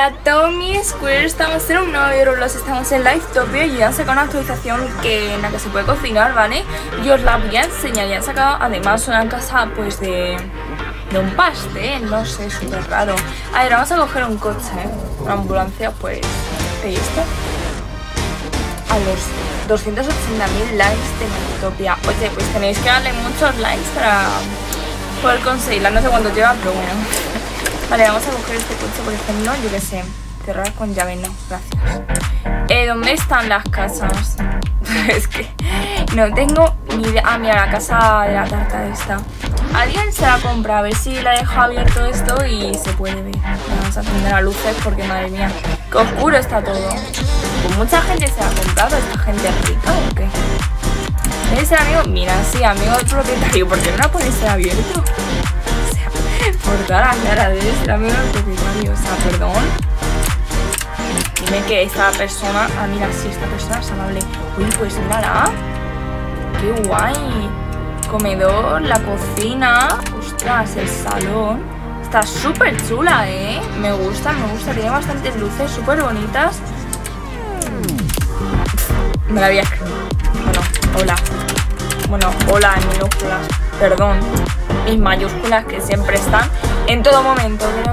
Hola Tommy, Square, estamos en un nuevo Roblox, estamos en Live Topio y han sacado una actualización que, en la que se puede cocinar, ¿vale? Y os la voy a enseñar, ya han sacado además una casa pues de, de un pastel, no sé, súper raro A ver, vamos a coger un coche, ¿eh? una ambulancia, pues, ¿de esto? A los 280.000 likes de Topia Oye, pues tenéis que darle muchos likes para poder conseguirla, no sé cuánto lleva, pero bueno Vale, vamos a coger este coche, por ejemplo, yo qué sé, cerrar con llave, no, gracias. Eh, ¿Dónde están las casas? es que no tengo ni idea. Ah, mira, la casa de la tarta esta. Alguien se la compra, a ver si la deja abierto esto y se puede ver. Vamos a prender las luces porque, madre mía, qué oscuro está todo. Pues mucha gente se la ha comprado, esta gente rica o qué. ¿Debe ser amigo? Mira, sí, amigo del propietario, ¿por qué no la ponéis abierto? Por toda la cara de ser amigo del propietario. O sea, perdón. Dime que esta persona. Ah, mira, sí, esta persona es amable. Uy, pues mira. Qué guay. Comedor, la cocina. Ostras, el salón. Está súper chula, ¿eh? Me gusta, me gusta. Tiene bastantes luces súper bonitas. Me la había. Bueno, hola. Bueno, hola en minúsculas. Perdón mis mayúsculas que siempre están en todo momento. Por esto.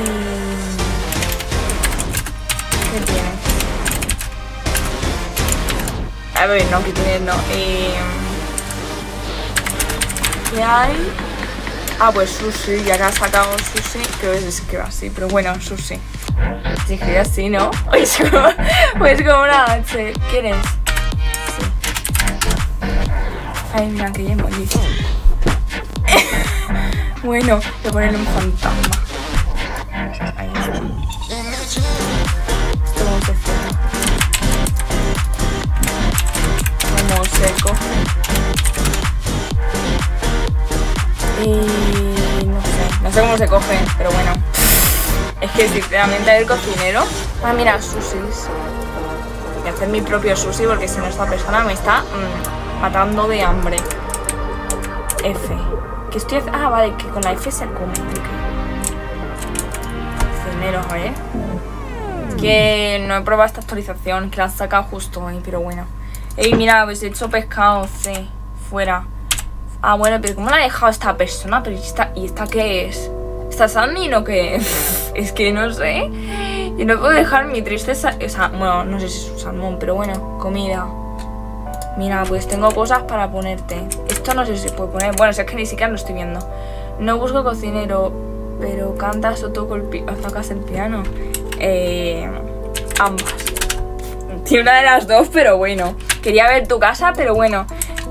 Eh, ¿Qué tiene? A ver, no, que tiene, no. Eh, ¿Qué hay? Ah, pues sushi, ya que ha sacado sushi, creo que es que va así, pero bueno, sushi. Dije así, ¿no? Pues como, pues como una H. ¿Quieres? Ay, que ya emoji. bueno, voy a ponerle un fantasma. Ahí. Esto cierra. Como seco. Y no sé, no sé cómo se coge, pero bueno. Es que sinceramente el cocinero. Ah, mira, sushis. Voy a hacer mi propio sushi porque si no esta persona me está. Mmm, matando de hambre. F. Que estoy... Ah, vale, que con la F se come. Cocineros, ¿eh? Que no he probado esta actualización, que la han sacado justo ahí, pero bueno. Ey, mira, habéis hecho pescado, sí, fuera. Ah, bueno, pero ¿cómo la ha dejado esta persona? Pero ¿y esta, ¿y esta qué es? ¿Está Sandy o qué? es que no sé. Y no puedo dejar mi tristeza... O sea, bueno, no sé si es un salmón, pero bueno, comida. Mira, pues tengo cosas para ponerte. Esto no sé si se puede poner. Bueno, si es que ni siquiera lo estoy viendo. No busco cocinero, pero cantas o, toco el o tocas el piano. Eh, ambas. Tiene una de las dos, pero bueno. Quería ver tu casa, pero bueno.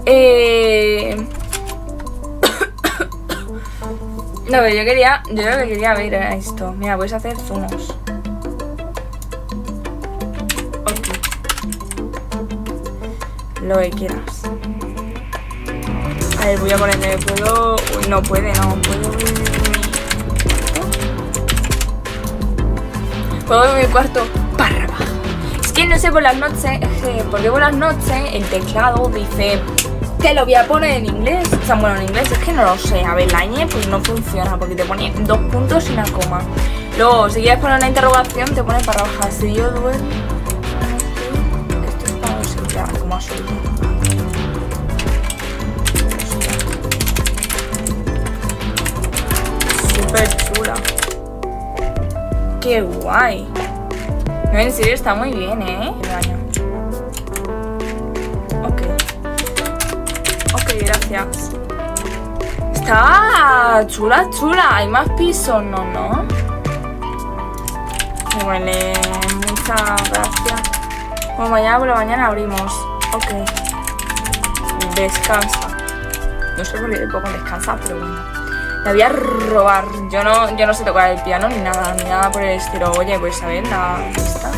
Eh... no, pero yo quería, yo lo que quería ver esto. Mira, puedes hacer zumos. Lo que quieras. A ver, voy a ponerle, ¿puedo...? Uy, no puede, no, puedo Puedo ver mi cuarto para Es que no sé por las noches, porque por las noches el teclado dice te lo voy a poner en inglés. O sea, bueno, en inglés es que no lo sé. A ver, la ñ pues no funciona porque te pone dos puntos y una coma. Luego, si quieres poner una interrogación, te pone para bajar. Si yo duermo... como Súper chula. Qué guay. No, en serio, está muy bien, ¿eh? Ok. Ok, gracias. Está chula, chula. Hay más pisos, ¿no? ¿No? Huele. Muchas gracias. Bueno, mañana por la mañana abrimos. Ok. Descansa. No sé por qué poco descansar, pero bueno. La voy a robar. Yo no, yo no sé tocar el piano ni nada, ni nada por el estilo. Oye, pues a ver, la lista.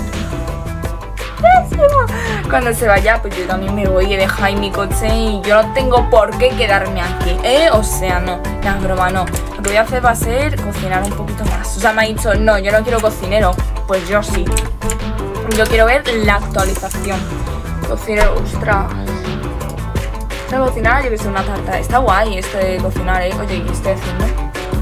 Cuando se vaya, pues yo también me voy y ahí mi coche y yo no tengo por qué quedarme aquí, ¿eh? O sea, no, la broma no. Lo que voy a hacer va a ser cocinar un poquito más. O sea, me ha dicho, no, yo no quiero cocinero. Pues yo sí. Yo quiero ver la actualización. Cocinero, ostras. Esta cocinar, yo que sé, una tarta. Está guay esto de cocinar, ¿eh? Oye, ¿qué estoy haciendo?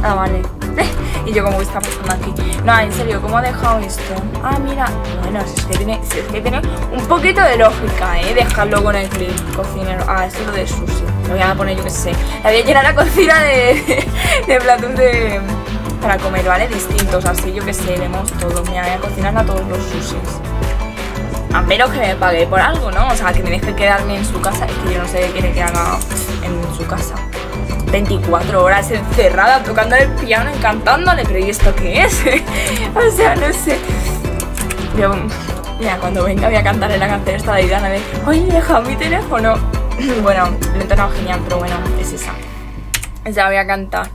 Ah, vale. y yo como, ¿qué está pasando aquí? No, en serio, ¿cómo ha dejado esto? Ah, mira. Bueno, si es que tiene, si es que tiene un poquito de lógica, ¿eh? Dejarlo con el clip cocinero. Ah, esto es lo de sushi. Lo voy a poner, yo que sé. La voy a llenar la cocina de, de platos de para comer, ¿vale? Distintos, así yo que sé, vemos todo. Mira, voy a cocinar a todos los sushis. A menos que me pague por algo, ¿no? O sea, que me deje quedarme en su casa. Es que yo no sé qué quiere que haga en su casa. 24 horas encerrada tocando el piano y cantándole, pero ¿y esto qué es? o sea, no sé. Yo, mira, cuando venga voy a cantarle la canción esta de Irana de Oye, deja mi teléfono. bueno, lo he entonado genial, pero bueno, es esa. Ya voy a cantar.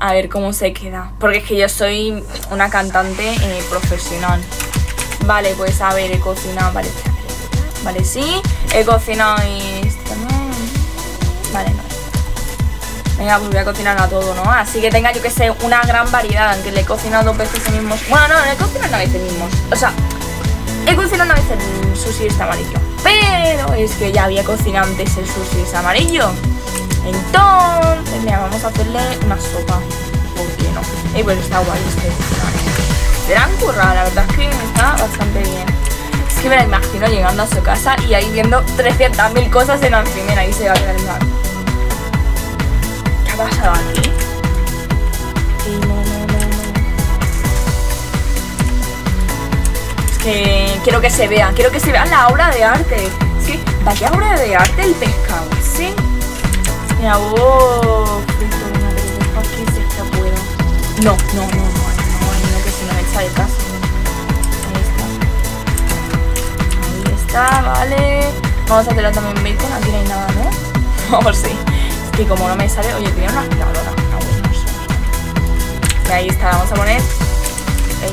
a ver cómo se queda. Porque es que yo soy una cantante eh, profesional. Vale, pues a ver, he cocinado, vale, vale, sí, he cocinado y... Vale, no. Venga, pues voy a cocinar a todo, ¿no? Así que tenga, yo que sé, una gran variedad, aunque le he cocinado dos veces el mismo... Bueno, no, le he cocinado una vez el mismo... O sea, he cocinado una vez el sushi este amarillo. Pero es que ya había cocinado antes el sushi este amarillo. Entonces, mira, vamos a hacerle una sopa. ¿Por qué no? Y pues está guay este. Serán currada, la verdad es que está bastante bien. Es que me la imagino llegando a su casa y ahí viendo 300.000 cosas en la primera y se va a quedar pasado aquí? Es que quiero que se vea, quiero que se vea la obra de arte. Que vaya obra de arte el pescado, ¿sí? Mira, oh, aquí si no, no, no, que de caso. Ahí está. Ahí está, vale. Vamos a hacerlo también bacon, aquí no hay nada, ¿no? Vamos, sí. Y como no me sale, oye, tenía una aspiradora. Y ahí está, vamos a poner.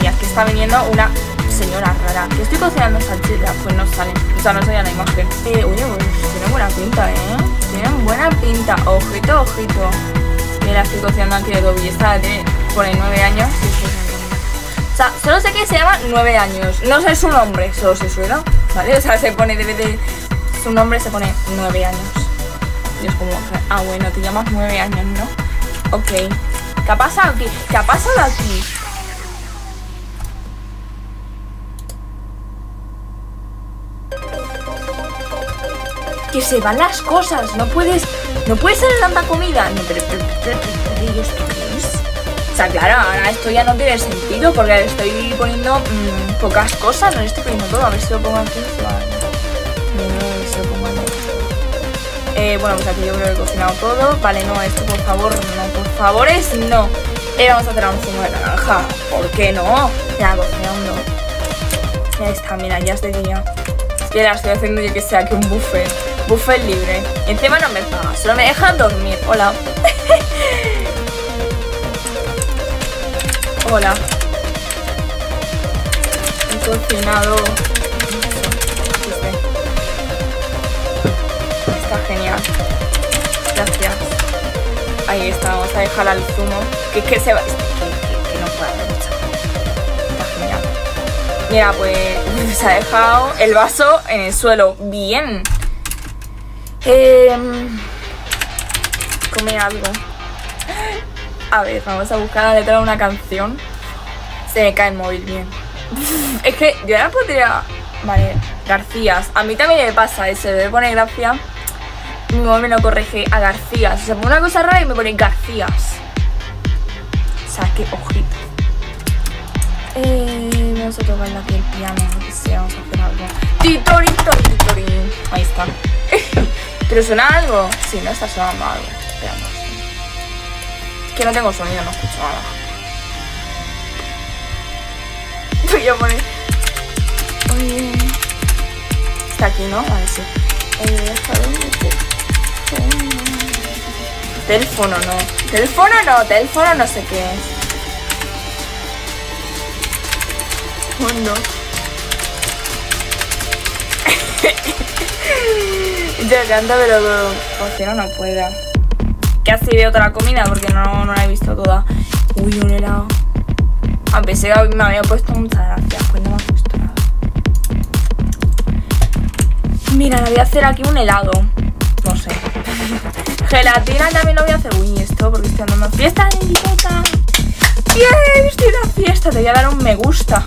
Y aquí está viniendo una señora rara. Que estoy cocinando salchichas, pues no sale. O sea, no sale la imagen. Eh, oye, pues buena pinta, ¿eh? Tienen buena pinta. Ojito, ojito. Mira, estoy cocinando aquí de Dobby. Esta tiene, nueve años. O sea, solo sé que se llama nueve años. No sé su nombre, solo se suena. ¿Vale? O sea, se pone, debe de. Su nombre se pone nueve años. Y es como, ah, bueno, te llamas nueve años, ¿no? Ok. ¿Qué ha pasado aquí? ¿Qué ha pasado aquí? Que se van las cosas, no puedes... No puedes hacer tanta comida. No, pero, pero, pero, pero. O sea, claro, ahora esto ya no tiene sentido porque estoy poniendo mmm, pocas cosas, no le estoy poniendo todo. A ver si lo pongo aquí. Vale. No, si lo pongo. Eh, bueno, pues aquí yo creo que he cocinado todo. Vale, no, esto por favor, no, por favores, no. Eh, vamos a hacer un zumo de naranja. ¿Por qué no? Ya, cocinando. Ya está, mira, ya es de. Es que ya estoy haciendo yo que sea aquí un buffet. Buffet libre. Y encima no me paga, solo me dejan dormir. Hola. Hola. He cocinado genial. Gracias. Ahí está, vamos a dejar al zumo. Que es que se va. Que, que, no puede haber Está genial. Mira, pues se ha dejado el vaso en el suelo. Bien. Eh, come algo. Vamos a buscar la letra de una canción. Se me cae el móvil bien. es que yo ya podría. Vale, Garcías. A mí también me pasa eso, debe poner gracia mi mamá me lo corrige a Garcías. O sea, pone una cosa rara y me pone Garcías. O sea, qué ojito. Eh, vamos a tocarle aquí el piano, no sé, vamos a hacer algo. Titorín, titorín, Ahí está. ¿Pero suena algo? Sí, no está sonando algo. Veamos. Que no tengo sonido, no escucho nada. Voy a poner. Oye. Está aquí, ¿no? Vale, sí. Eh, Teléfono no. Teléfono no, teléfono no sé qué es. Bueno. Yo canto, pero cocino no puedo. Que veo toda la comida porque no, no la he visto toda. Uy, un helado. A pesar que me había puesto muchas gracias, pues no me ha puesto nada. Mira, le voy a hacer aquí un helado. Gelatina también lo voy a hacer. Uy, esto porque estoy andando fiesta de bicota. ¡Bien! Estoy en la fiesta. Te voy a dar un me gusta.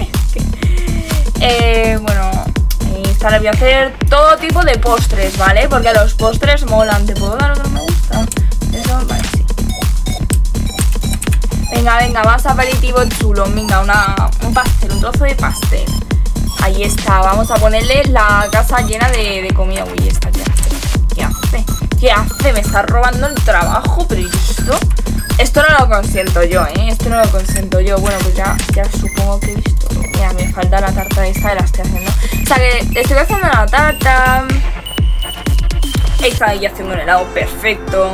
eh, bueno, esta le voy a hacer todo tipo de postres, ¿vale? Porque los postres molan. ¿Te puedo dar otro me gusta? Eso, vale, sí. Venga, venga, más aperitivo chulo. Venga, una, un pastel, un trozo de pastel. Ahí está, vamos a ponerle la casa llena de, comida. Uy, esta, ¿qué hace? ¿Qué hace? ¿Qué hace? Me está robando el trabajo, pero esto? Esto no lo consiento yo, ¿eh? Esto no lo consiento yo. Bueno, pues ya, ya supongo que he visto. Mira, me falta la tarta esta la estoy haciendo. O sea que estoy haciendo la tarta. Está ahí haciendo un helado perfecto.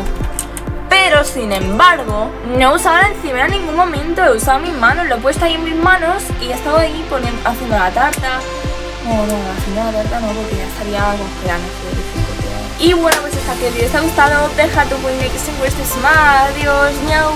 Pero sin embargo, no he usado la encimera en ningún momento. He usado mis manos, lo he puesto ahí en mis manos y he estado ahí poniendo, haciendo la tarta. No, no, haciendo la tarta no, porque ya estaría congelando. Y bueno, pues hasta aquí el vídeo te ha gustado, deja tu like si gustes más. Adiós, ñau.